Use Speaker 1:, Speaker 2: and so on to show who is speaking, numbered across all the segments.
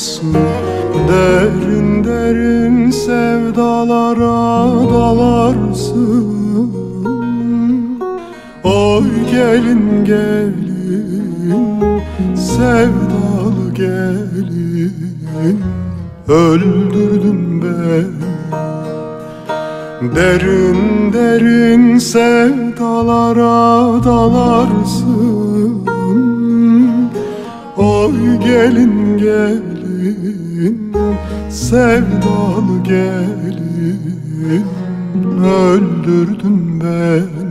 Speaker 1: alırsın Derin derin sevdalara dalarsın. Oy gelin gelin sevdalı gelin. Öldürdün beni. Derin derin sevdalara dalarsın. Oy gelin gelin sevdalı gelin Öldürdün beni.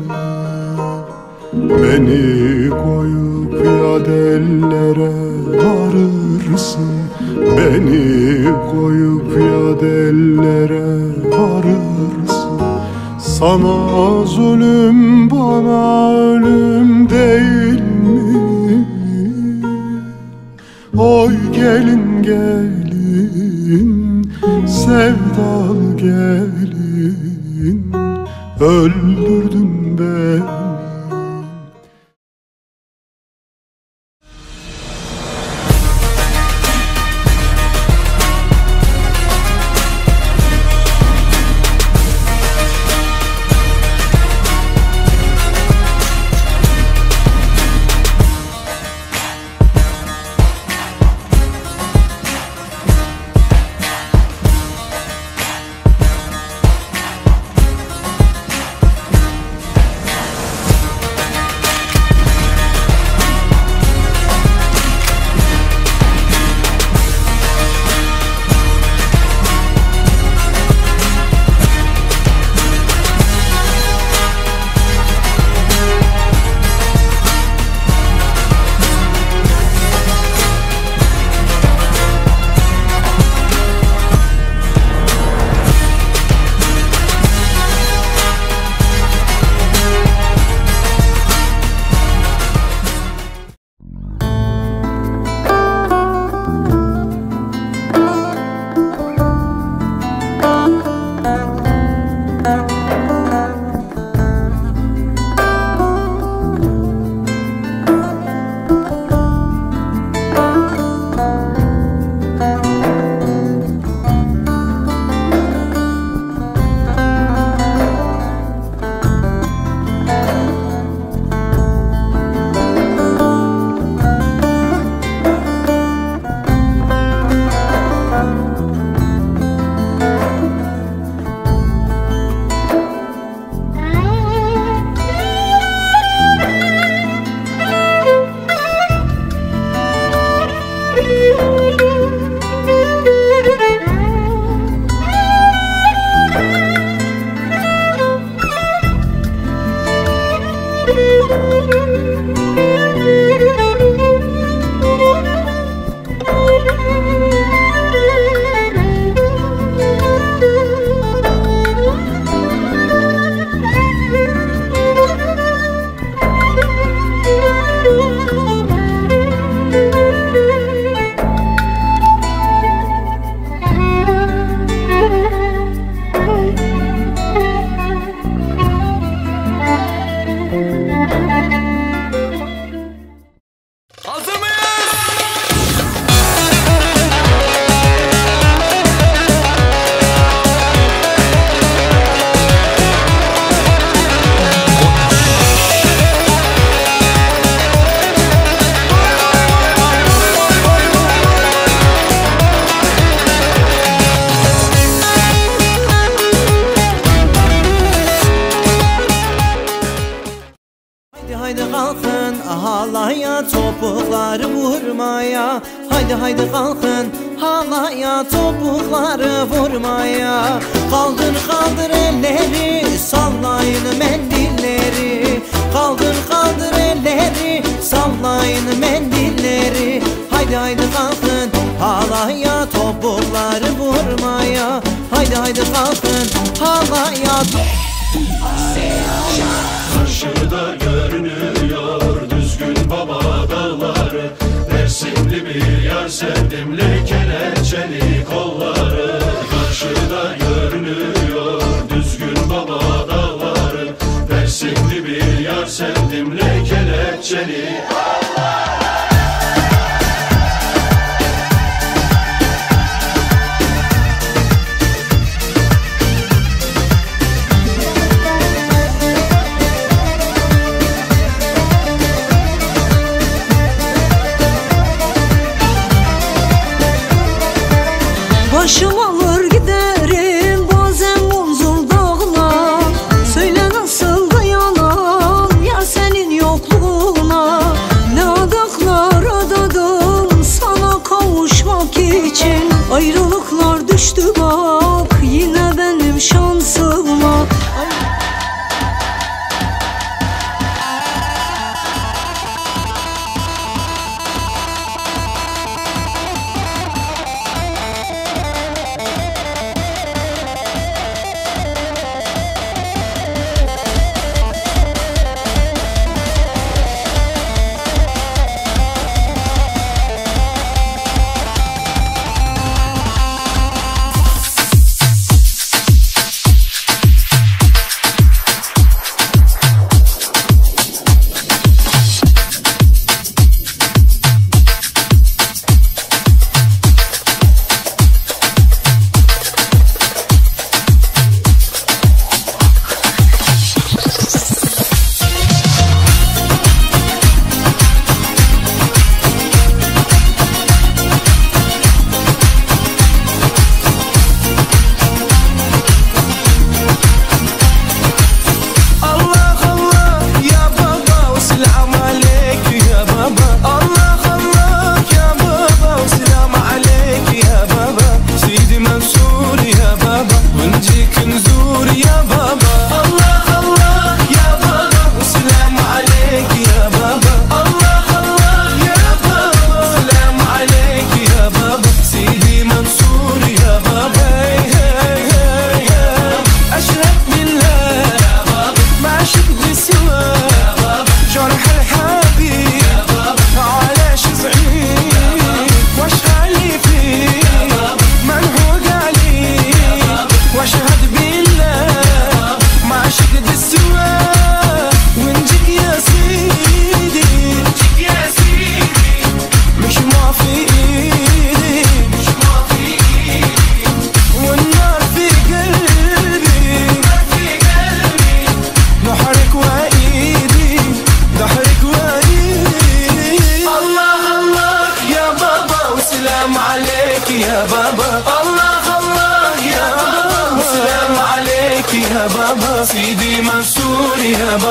Speaker 1: Beni koyup yadellere varırsın Beni koyup yadellere varırsın. Sana zulüm bana ölüm değil mi? Oy gelin gelin sevdalı gelin. Öldürdün beni
Speaker 2: Música halaya topukları vurmaya. Haydi haydi kalkın halaya topukları vurmaya. Kaldır kaldır elleri sallayın mendilleri. Kaldır kaldır elleri sallayın mendilleri. Haydi haydi kalkın halaya topukları vurmaya. Haydi haydi kalkın halaya.
Speaker 3: Karşıda görünüyor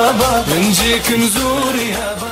Speaker 4: يابا بنجيك
Speaker 5: نزور يابا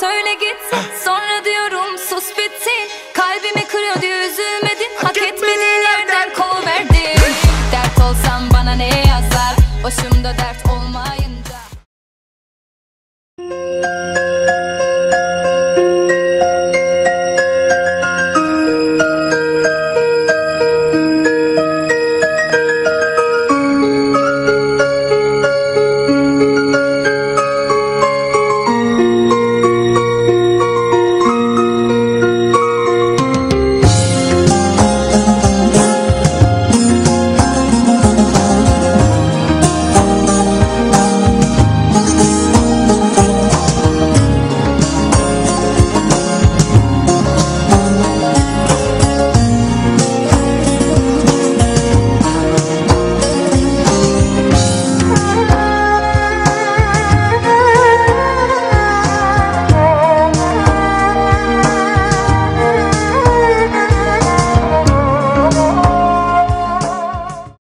Speaker 5: söyle gitsin Sonra diyorum sus bitsin Kalbimi kırıyor diye üzülmedin. Hak etmediğin yerden koverdin Dert olsam bana ne yazar? Başımda dert olmayınca.